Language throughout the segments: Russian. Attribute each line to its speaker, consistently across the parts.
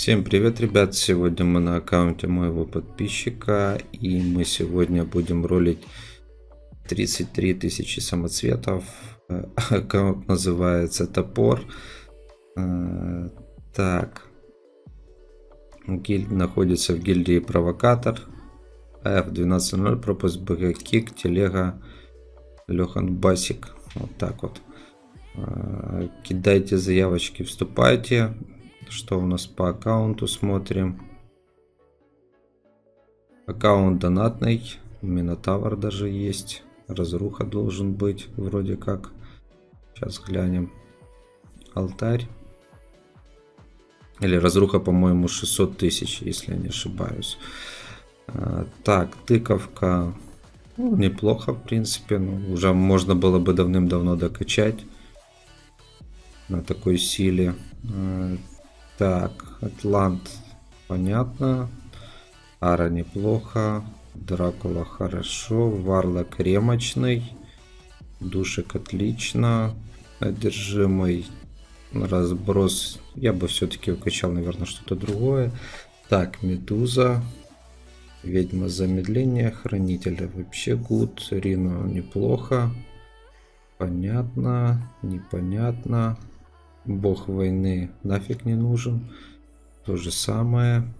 Speaker 1: Всем привет, ребят! Сегодня мы на аккаунте моего подписчика и мы сегодня будем ролить 33 тысячи самоцветов. Аккаунт называется Топор. Э, так. Гильд находится в гильдии Провокатор. F12.0, пропуск БГ Кик, Телега, Лехан Басик. Вот так вот. Э, кидайте заявочки, вступайте. Что у нас по аккаунту смотрим? Аккаунт донатный. Минотавр даже есть. Разруха должен быть вроде как. Сейчас глянем. Алтарь. Или разруха, по-моему, 600 тысяч, если я не ошибаюсь. А, так, тыковка. Ну, неплохо, в принципе. Ну, уже можно было бы давным-давно докачать на такой силе. Так, Атлант, понятно. Ара неплохо. Дракула хорошо. Варлок ремочный. Душек отлично. Одержимый разброс. Я бы все-таки укачал, наверное, что-то другое. Так, Медуза. Ведьма замедления. Хранителя вообще гуд. Рину неплохо. Понятно. Непонятно. Бог войны нафиг не нужен. То же самое.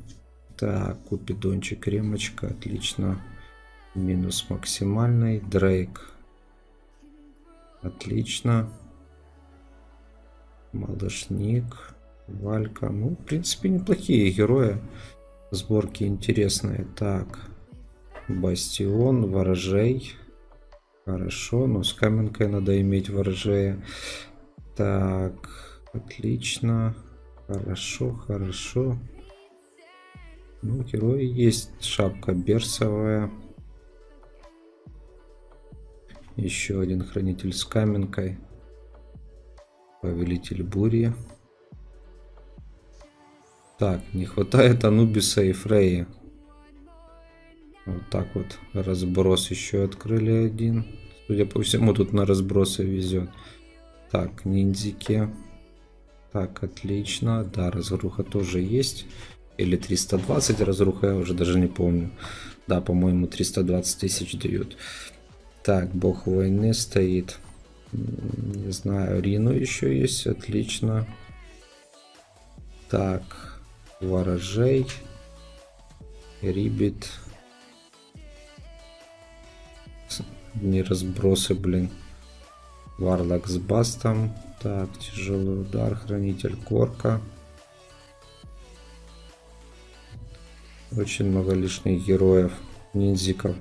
Speaker 1: Так, Купидончик, ремочка, отлично. Минус максимальный. Дрейк. Отлично. Малышник. Валька. Ну, в принципе, неплохие герои. Сборки интересные. Так. Бастион, ворожей. Хорошо, но с каменкой надо иметь ворожея. Так. Отлично. Хорошо, хорошо. Ну, герои есть. Шапка берсовая. Еще один хранитель с каменкой. Повелитель бури. Так, не хватает Анубиса и Фреи. Вот так вот разброс еще открыли один. Судя по всему, тут на разбросы везет. Так, ниндзики. Так, отлично. Да, разруха тоже есть. Или 320 разруха, я уже даже не помню. Да, по-моему, 320 тысяч дают. Так, бог войны стоит. Не знаю, Рину еще есть. Отлично. Так, ворожей. Рибит. Не разбросы, блин. Варлок с бастом. Так, тяжелый удар, хранитель корка. Очень много лишних героев, ниндзиков.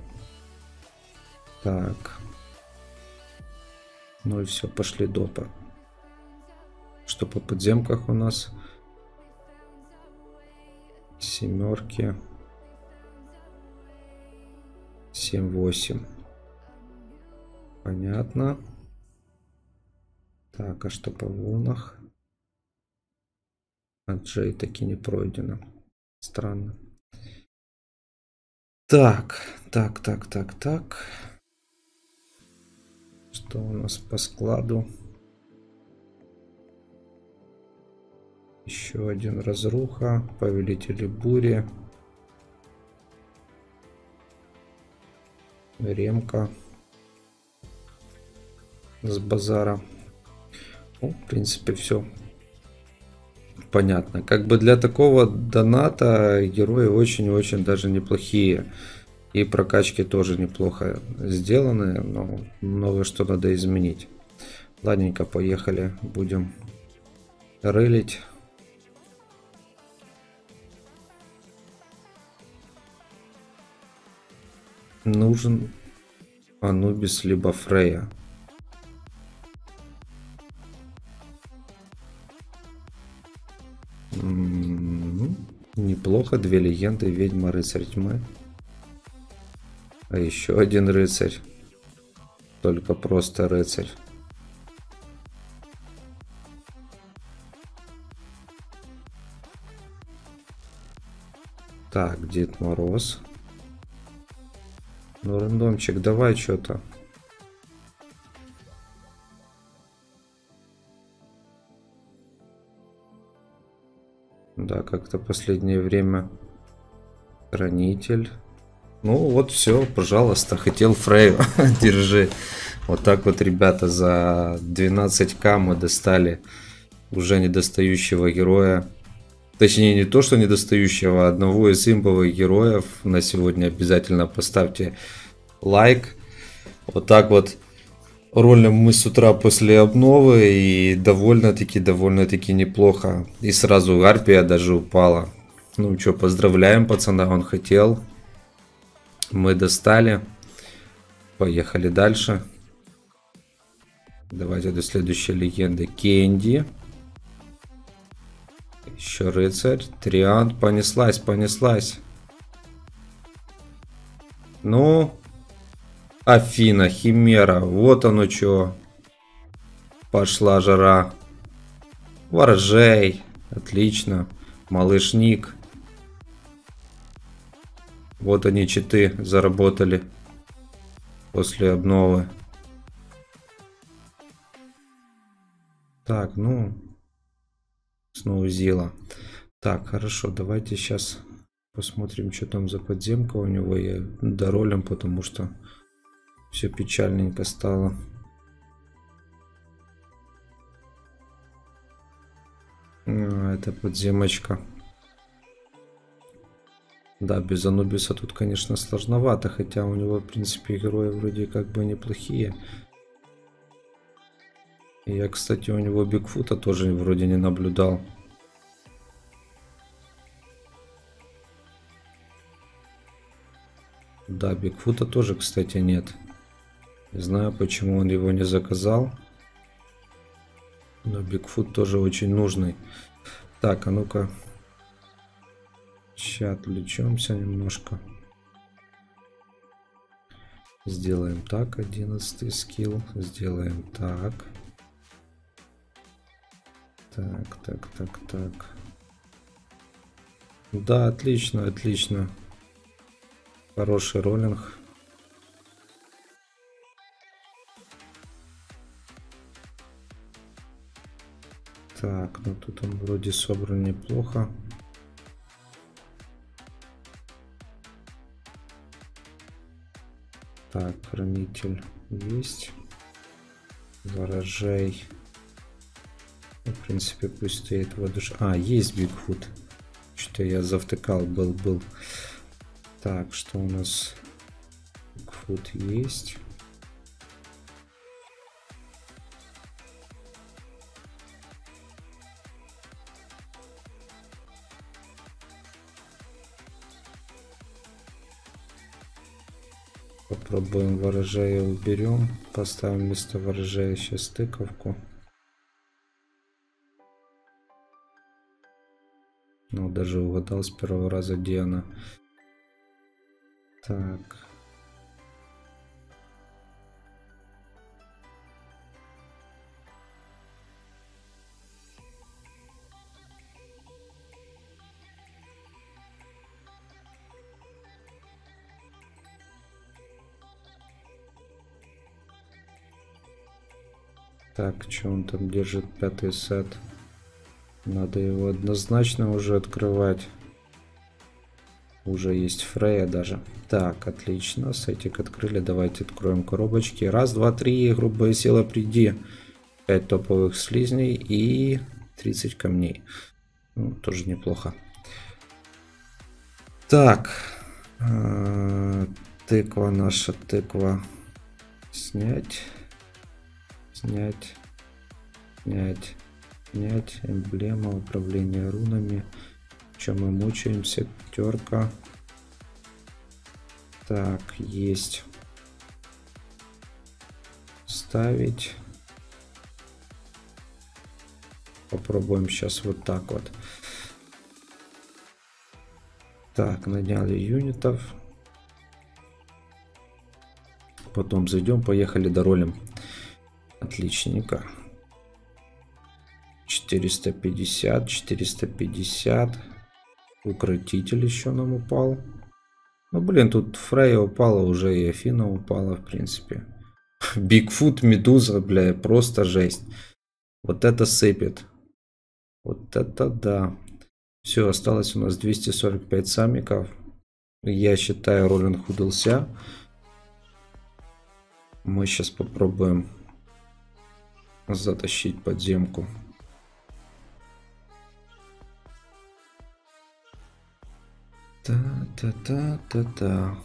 Speaker 1: Так. Ну и все, пошли допы. Что по подземках у нас? Семерки. 7-8. Понятно. Так, а что по волнах? А Джей таки не пройдено. Странно. Так, так, так, так, так. Что у нас по складу? Еще один разруха. Повелители бури. Ремка. С базара. Ну, в принципе, все понятно. Как бы для такого доната герои очень-очень даже неплохие. И прокачки тоже неплохо сделаны, но много что надо изменить. Ладненько, поехали. Будем рылить. Нужен Анубис либо Фрея. Неплохо, две легенды, ведьма, рыцарь тьмы. А еще один рыцарь. Только просто рыцарь. Так, Дед Мороз. Ну, рандомчик, давай что-то. Да, как-то последнее время. Хранитель. Ну вот все, пожалуйста, хотел Фрею, держи. Вот так вот, ребята, за 12к мы достали уже недостающего героя. Точнее, не то, что недостающего, а одного из имбовых героев. На сегодня обязательно поставьте лайк. Вот так вот ролим мы с утра после обновы и довольно-таки, довольно-таки неплохо. И сразу Арпия даже упала. Ну что, поздравляем пацана, он хотел. Мы достали. Поехали дальше. Давайте до следующей легенды. Кенди. Еще рыцарь. Триант. Понеслась, понеслась. Ну. Афина, Химера. Вот оно что. Пошла жара. Ворожей. Отлично. Малышник. Вот они читы заработали после обновы. Так, ну, снова Зила. Так, хорошо, давайте сейчас посмотрим, что там за подземка у него. Я доролим, потому что все печальненько стало. А, это подземочка. Да, без Анубиса тут, конечно, сложновато, хотя у него, в принципе, герои вроде как бы неплохие. Я, кстати, у него Бигфута тоже вроде не наблюдал. Да, Бигфута тоже, кстати, нет. Не знаю, почему он его не заказал. Но Бигфут тоже очень нужный. Так, а ну-ка, Сейчас отвлечемся немножко. Сделаем так, 11 скилл. Сделаем так. Так, так, так, так. Да, отлично, отлично. Хороший роллинг. Так, ну тут он вроде собран неплохо. Так, хранитель есть. Ворожай. Ну, в принципе, пусть стоит воодуш... А, есть Бигфут. Что-то я завтыкал, был, был. Так, что у нас? Бигфут есть. Попробуем ворожая уберем. Поставим вместо ворожая сейчас тыковку. Ну, даже угадал с первого раза, где она. Так. Так, что он там держит? Пятый сет. Надо его однозначно уже открывать. Уже есть Фрея даже. Так, отлично. Сетик открыли. Давайте откроем коробочки. Раз, два, три. Грубая сила, приди. 5 топовых слизней и 30 камней. Ну, тоже неплохо. Так. Э, тыква наша, тыква. Снять. Снять. Снять. Снять. Эмблема. Управление рунами. Чем мы мучаемся? Пятерка. Так, есть. Ставить. Попробуем сейчас вот так вот. Так, наняли юнитов. Потом зайдем, поехали, доролим. Отличненько. 450, 450. Укротитель еще нам упал. Ну, блин, тут Фрейя упала уже, и Афина упала, в принципе. Бигфут, Медуза, бля, просто жесть. Вот это сыпет. Вот это да. Все, осталось у нас 245 самиков. Я считаю, роллинг удался. Мы сейчас попробуем затащить подземку. Та-та-та-та-та.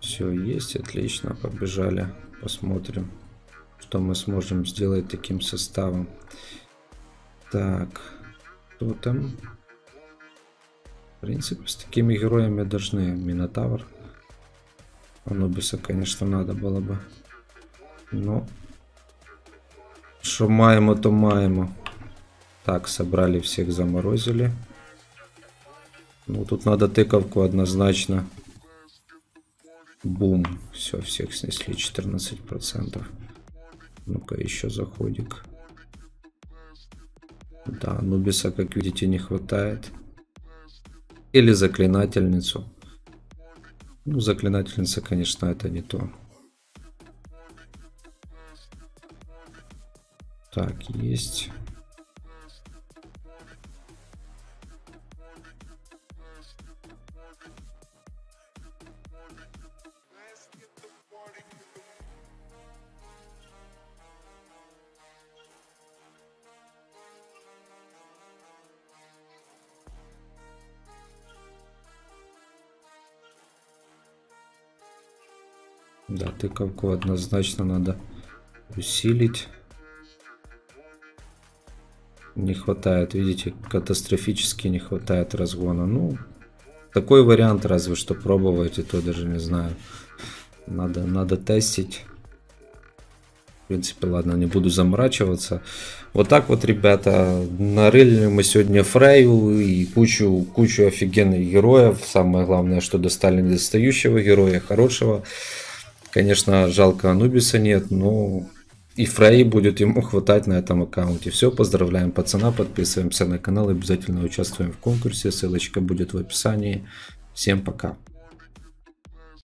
Speaker 1: Все есть, отлично, побежали. Посмотрим, что мы сможем сделать таким составом. Так, кто там? В принципе, с такими героями должны Минотавр. Анубиса, конечно, надо было бы. Но что маємо, то маємо. Так, собрали всех, заморозили. Ну, тут надо тыковку однозначно. Бум. Все, всех снесли 14%. Ну-ка, еще заходик. Да, Нубиса, как видите, не хватает. Или заклинательницу. Ну, заклинательница, конечно, это не то. Так, есть. Да, тыковку однозначно надо усилить. Не хватает, видите, катастрофически не хватает разгона. Ну, такой вариант разве что пробовать, и то даже не знаю. Надо, надо тестить. В принципе, ладно, не буду заморачиваться. Вот так вот, ребята, нарыли мы сегодня Фрейю и кучу, кучу офигенных героев. Самое главное, что достали недостающего героя, хорошего. Конечно, жалко Анубиса нет, но и Фрей будет ему хватать на этом аккаунте. Все, поздравляем пацана, подписываемся на канал, обязательно участвуем в конкурсе, ссылочка будет в описании. Всем пока.